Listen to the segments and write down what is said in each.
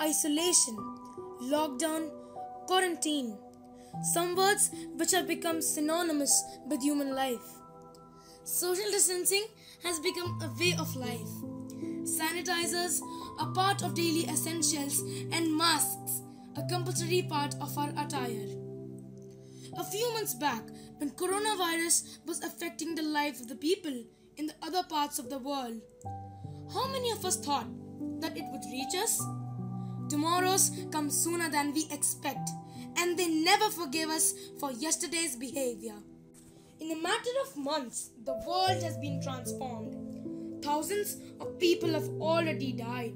isolation, lockdown, quarantine. Some words which have become synonymous with human life. Social distancing has become a way of life. Sanitizers are part of daily essentials and masks a compulsory part of our attire. A few months back, when coronavirus was affecting the lives of the people in the other parts of the world, how many of us thought that it would reach us? Tomorrows come sooner than we expect, and they never forgive us for yesterday's behavior. In a matter of months, the world has been transformed. Thousands of people have already died,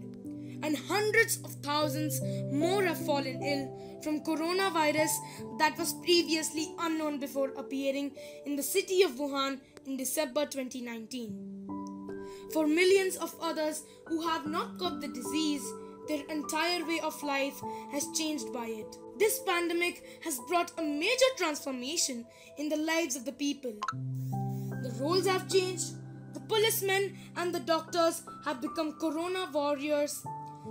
and hundreds of thousands more have fallen ill from coronavirus that was previously unknown before appearing in the city of Wuhan in December 2019. For millions of others who have not caught the disease, their entire way of life has changed by it. This pandemic has brought a major transformation in the lives of the people. The roles have changed, the policemen and the doctors have become corona warriors,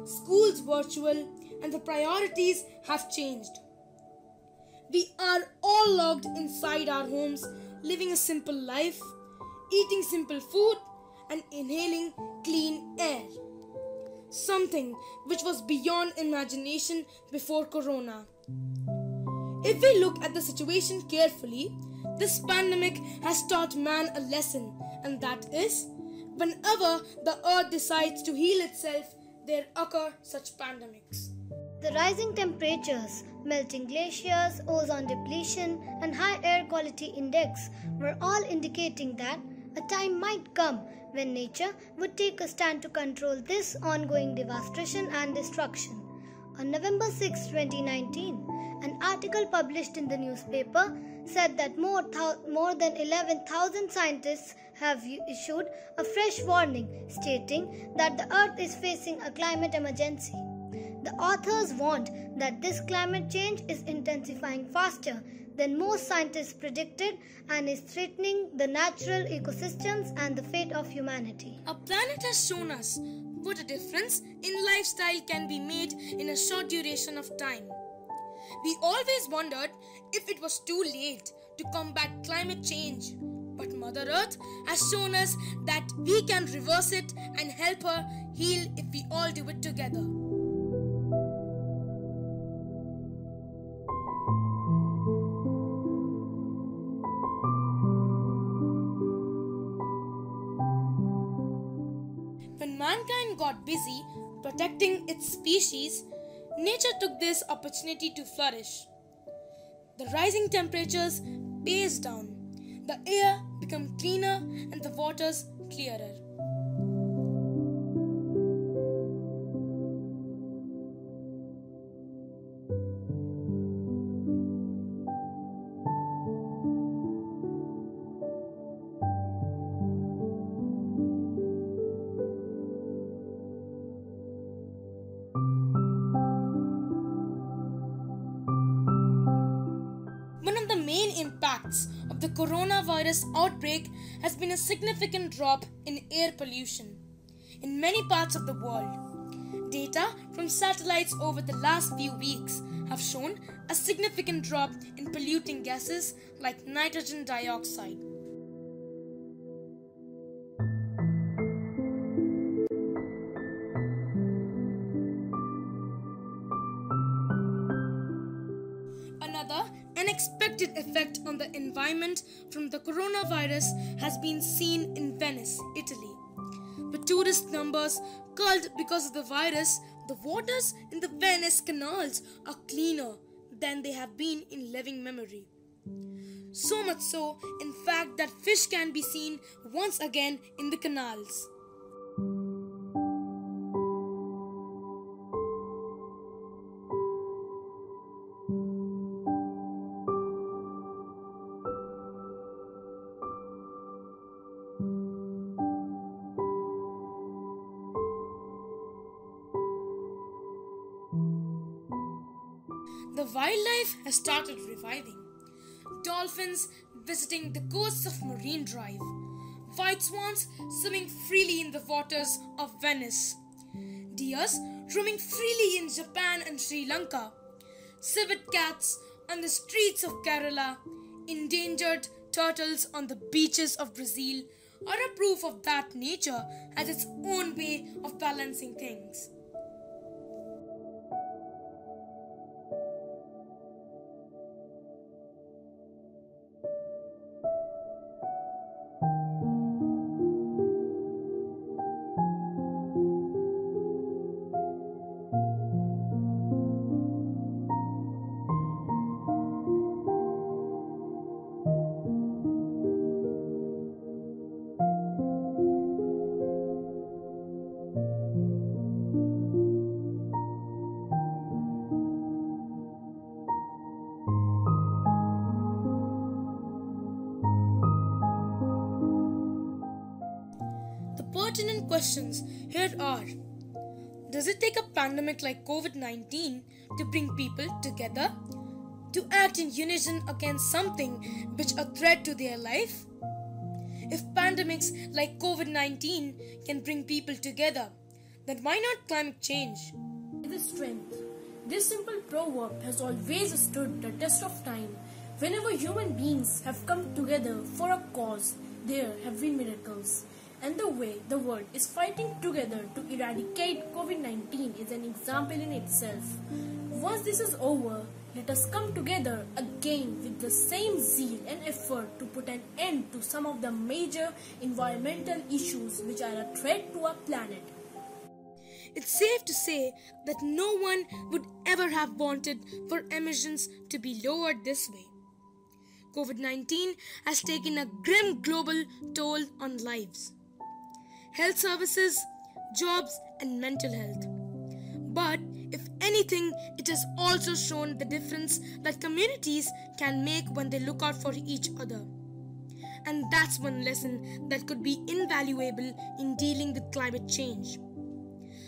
schools virtual, and the priorities have changed. We are all locked inside our homes, living a simple life, eating simple food, and inhaling clean air. Something which was beyond imagination before Corona. If we look at the situation carefully, this pandemic has taught man a lesson, and that is whenever the earth decides to heal itself, there occur such pandemics. The rising temperatures, melting glaciers, ozone depletion, and high air quality index were all indicating that a time might come when nature would take a stand to control this ongoing devastation and destruction. On November 6, 2019, an article published in the newspaper said that more, th- more than 11,000 scientists have issued a fresh warning stating that the Earth is facing a climate emergency. The authors warned that this climate change is intensifying faster than most scientists predicted and is threatening the natural ecosystems and the fate of humanity. Our planet has shown us what a difference in lifestyle can be made in a short duration of time. We always wondered if it was too late to combat climate change. But Mother Earth has shown us that we can reverse it and help her heal if we all do it together. Mankind got busy protecting its species, nature took this opportunity to flourish. The rising temperatures paced down, the air became cleaner and the waters clearer. Impacts of the coronavirus outbreak has been a significant drop in air pollution in many parts of the world. Data from satellites over the last few weeks have shown a significant drop in polluting gases like nitrogen dioxide. Another unexpected effect on the environment from the coronavirus has been seen in Venice, Italy. With tourist numbers culled because of the virus, the waters in the Venice canals are cleaner than they have been in living memory. So much so, in fact, that fish can be seen once again in the canals. Wildlife has started reviving. Dolphins visiting the coasts of Marine Drive, white swans swimming freely in the waters of Venice, deers roaming freely in Japan and Sri Lanka, civet cats on the streets of Kerala, endangered turtles on the beaches of Brazil are a proof of that nature has its own way of balancing things. Questions here are Does it take a pandemic like COVID 19 to bring people together? To act in unison against something which a threat to their life? If pandemics like COVID 19 can bring people together, then why not climate change? The strength. This simple proverb has always stood the test of time. Whenever human beings have come together for a cause, there have been miracles. And the way the world is fighting together to eradicate COVID 19 is an example in itself. Once this is over, let us come together again with the same zeal and effort to put an end to some of the major environmental issues which are a threat to our planet. It's safe to say that no one would ever have wanted for emissions to be lowered this way. COVID 19 has taken a grim global toll on lives health services, jobs, and mental health. But if anything, it has also shown the difference that communities can make when they look out for each other. And that's one lesson that could be invaluable in dealing with climate change.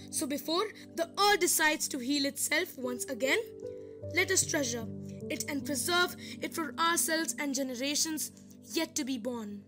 So before the earth decides to heal itself once again, let us treasure it and preserve it for ourselves and generations yet to be born.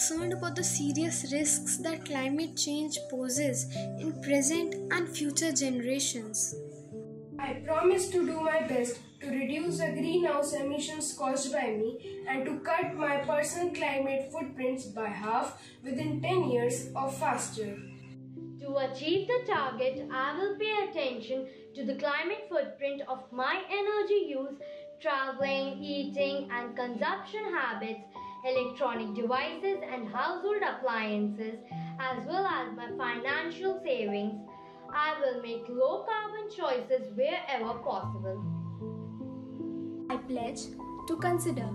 Concerned about the serious risks that climate change poses in present and future generations. I promise to do my best to reduce the greenhouse emissions caused by me and to cut my personal climate footprints by half within 10 years or faster. To achieve the target, I will pay attention to the climate footprint of my energy use, traveling, eating, and consumption habits electronic devices and household appliances as well as my financial savings, I will make low carbon choices wherever possible. I pledge to consider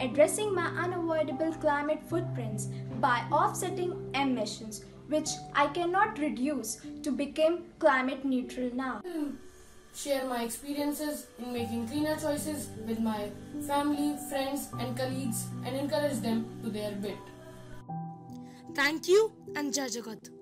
addressing my unavoidable climate footprints by offsetting emissions which I cannot reduce to become climate neutral now hmm. Share my experiences in making cleaner choices with my family, friends, and colleagues and encourage them to their bit. Thank you and Jai Jagat.